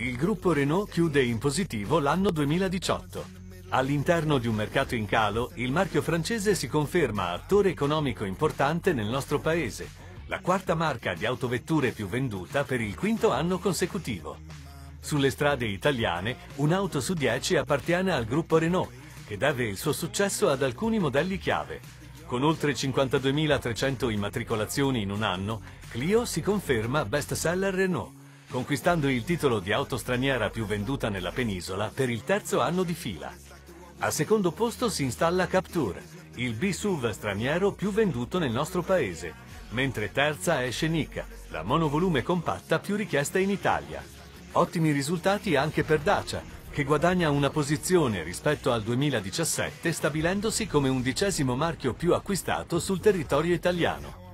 Il gruppo Renault chiude in positivo l'anno 2018. All'interno di un mercato in calo, il marchio francese si conferma attore economico importante nel nostro paese, la quarta marca di autovetture più venduta per il quinto anno consecutivo. Sulle strade italiane, un'auto su dieci appartiene al gruppo Renault, che deve il suo successo ad alcuni modelli chiave. Con oltre 52.300 immatricolazioni in un anno, Clio si conferma best seller Renault conquistando il titolo di auto straniera più venduta nella penisola per il terzo anno di fila. Al secondo posto si installa Capture, il B-SUV straniero più venduto nel nostro paese, mentre terza è Scenic, la monovolume compatta più richiesta in Italia. Ottimi risultati anche per Dacia, che guadagna una posizione rispetto al 2017 stabilendosi come undicesimo marchio più acquistato sul territorio italiano.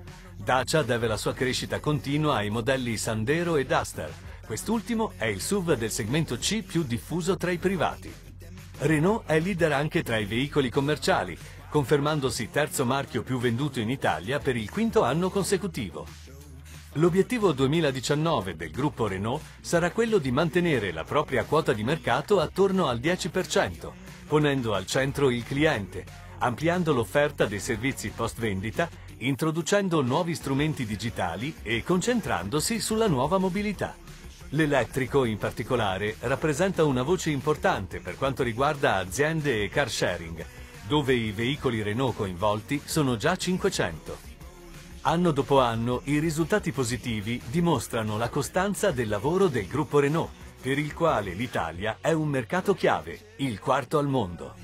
Dacia deve la sua crescita continua ai modelli Sandero e Duster. Quest'ultimo è il SUV del segmento C più diffuso tra i privati. Renault è leader anche tra i veicoli commerciali, confermandosi terzo marchio più venduto in Italia per il quinto anno consecutivo. L'obiettivo 2019 del gruppo Renault sarà quello di mantenere la propria quota di mercato attorno al 10%, ponendo al centro il cliente, ampliando l'offerta dei servizi post vendita introducendo nuovi strumenti digitali e concentrandosi sulla nuova mobilità. L'elettrico, in particolare, rappresenta una voce importante per quanto riguarda aziende e car sharing, dove i veicoli Renault coinvolti sono già 500. Anno dopo anno i risultati positivi dimostrano la costanza del lavoro del gruppo Renault, per il quale l'Italia è un mercato chiave, il quarto al mondo.